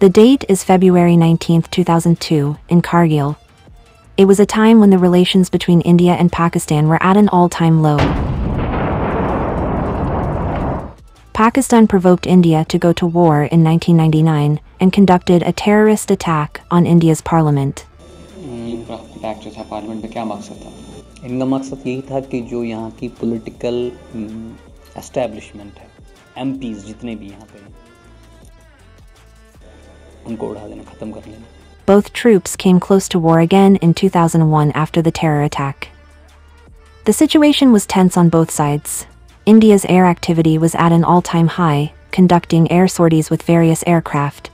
The date is February 19, 2002, in Kargil. It was a time when the relations between India and Pakistan were at an all-time low. Pakistan provoked India to go to war in 1999 and conducted a terrorist attack on India's parliament. Attack जो था parliament में क्या मकसद था इनका मकसद यही था कि जो यहाँ की पॉलिटिकल एस्टेब्लिशमेंट है एम जितने भी यहाँ पे हैं both troops came close to war again in 2001 after the terror attack. The situation was tense on both sides. India's air activity was at an all-time high, conducting air sorties with various aircraft.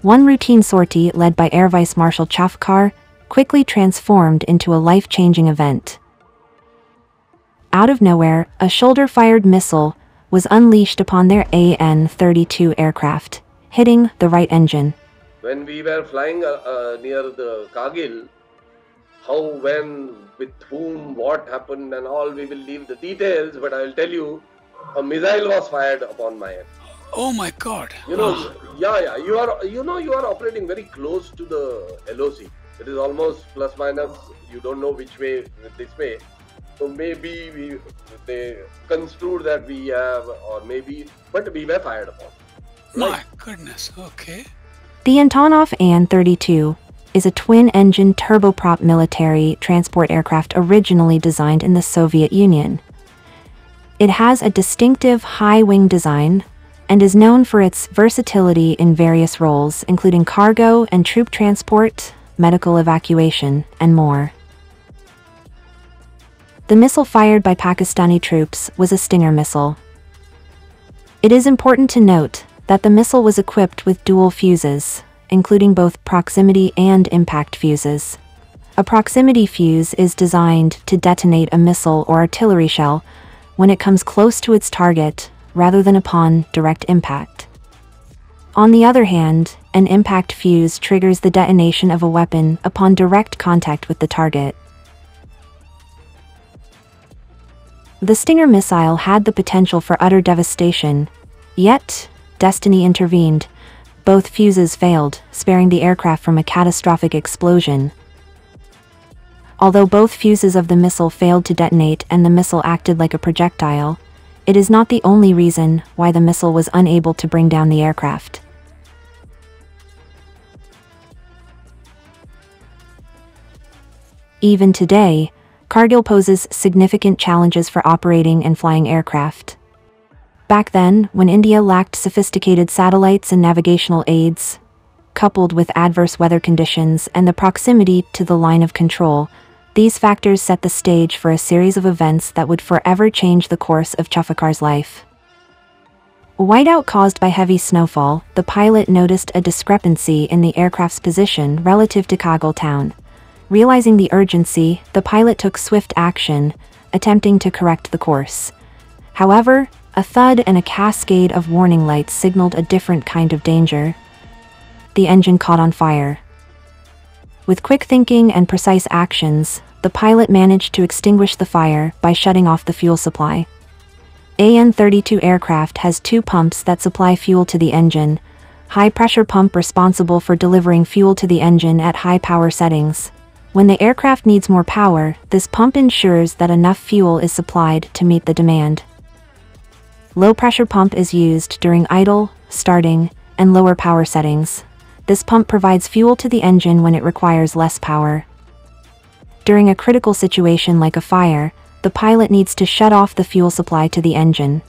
One routine sortie led by Air Vice Marshal Chafekar quickly transformed into a life-changing event. Out of nowhere, a shoulder-fired missile was unleashed upon their AN-32 aircraft, hitting the right engine. When we were flying uh, uh, near the Kargil, how, when, with whom, what happened and all, we will leave the details, but I will tell you, a missile was fired upon my head. Oh my God! You know, yeah, yeah. You are, you know, you are operating very close to the LOC. It is almost plus minus. You don't know which way this way. So maybe we they construed that we have, or maybe, but we were fired upon. Right? My goodness. Okay. The Antonov An-32 is a twin-engine turboprop military transport aircraft originally designed in the Soviet Union. It has a distinctive high-wing design and is known for its versatility in various roles, including cargo and troop transport, medical evacuation, and more. The missile fired by Pakistani troops was a Stinger missile. It is important to note that the missile was equipped with dual fuses, including both proximity and impact fuses. A proximity fuse is designed to detonate a missile or artillery shell when it comes close to its target rather than upon direct impact. On the other hand, an impact fuse triggers the detonation of a weapon upon direct contact with the target. The Stinger missile had the potential for utter devastation, yet, destiny intervened. Both fuses failed, sparing the aircraft from a catastrophic explosion. Although both fuses of the missile failed to detonate and the missile acted like a projectile, it is not the only reason why the missile was unable to bring down the aircraft. Even today, Kargil poses significant challenges for operating and flying aircraft. Back then, when India lacked sophisticated satellites and navigational aids, coupled with adverse weather conditions and the proximity to the line of control, these factors set the stage for a series of events that would forever change the course of Chafekar's life. Whiteout caused by heavy snowfall, the pilot noticed a discrepancy in the aircraft's position relative to Kargil town. Realizing the urgency, the pilot took swift action, attempting to correct the course. However, a thud and a cascade of warning lights signaled a different kind of danger. The engine caught on fire, with quick thinking and precise actions, the pilot managed to extinguish the fire by shutting off the fuel supply. AN-32 aircraft has two pumps that supply fuel to the engine, high-pressure pump responsible for delivering fuel to the engine at high power settings. When the aircraft needs more power, this pump ensures that enough fuel is supplied to meet the demand. Low-pressure pump is used during idle, starting, and lower power settings. This pump provides fuel to the engine when it requires less power. During a critical situation like a fire, the pilot needs to shut off the fuel supply to the engine.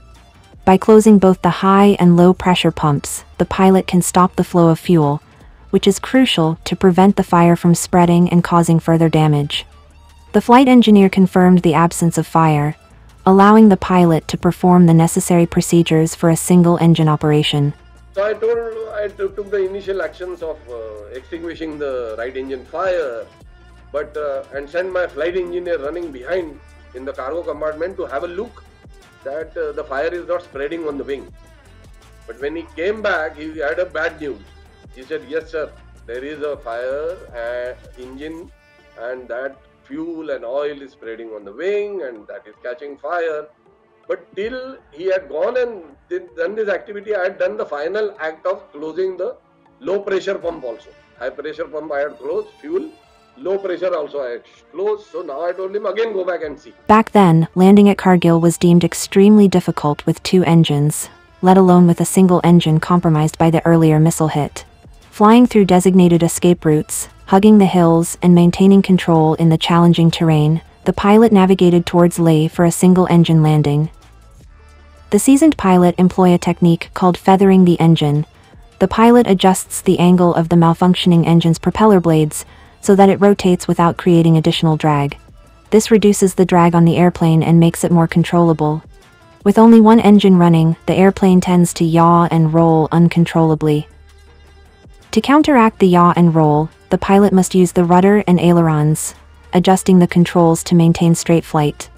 By closing both the high and low pressure pumps, the pilot can stop the flow of fuel, which is crucial to prevent the fire from spreading and causing further damage. The flight engineer confirmed the absence of fire, allowing the pilot to perform the necessary procedures for a single engine operation. So I told, I took the initial actions of uh, extinguishing the right engine fire, but uh, and sent my flight engineer running behind in the cargo compartment to have a look that uh, the fire is not spreading on the wing. But when he came back, he had a bad news. He said, "Yes, sir, there is a fire uh, engine, and that fuel and oil is spreading on the wing, and that is catching fire." But till he had gone and did, done this activity, I had done the final act of closing the low pressure pump also. High pressure pump I had closed, fuel, low pressure also I had closed. So now I told him again go back and see. Back then, landing at Kargil was deemed extremely difficult with two engines, let alone with a single engine compromised by the earlier missile hit. Flying through designated escape routes, hugging the hills, and maintaining control in the challenging terrain, the pilot navigated towards Leh for a single engine landing. The seasoned pilot employ a technique called feathering the engine. The pilot adjusts the angle of the malfunctioning engine's propeller blades so that it rotates without creating additional drag. This reduces the drag on the airplane and makes it more controllable. With only one engine running, the airplane tends to yaw and roll uncontrollably. To counteract the yaw and roll, the pilot must use the rudder and ailerons, adjusting the controls to maintain straight flight.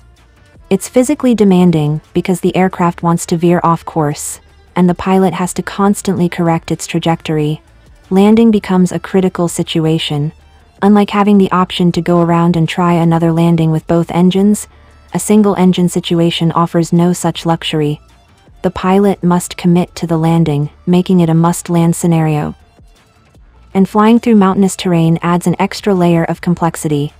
It's physically demanding because the aircraft wants to veer off course, and the pilot has to constantly correct its trajectory. Landing becomes a critical situation. Unlike having the option to go around and try another landing with both engines, a single engine situation offers no such luxury. The pilot must commit to the landing, making it a must land scenario. And flying through mountainous terrain adds an extra layer of complexity.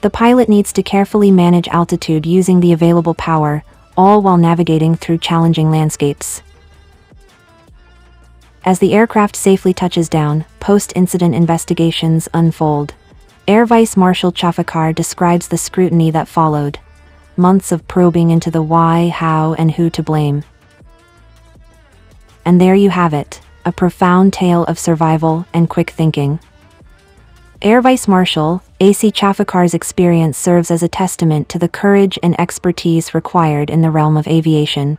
The pilot needs to carefully manage altitude using the available power, all while navigating through challenging landscapes. As the aircraft safely touches down, post-incident investigations unfold. Air Vice Marshal Chafekar describes the scrutiny that followed. Months of probing into the why, how, and who to blame. And there you have it, a profound tale of survival and quick thinking. Air Vice Marshal A.C. Chafekar's experience serves as a testament to the courage and expertise required in the realm of aviation.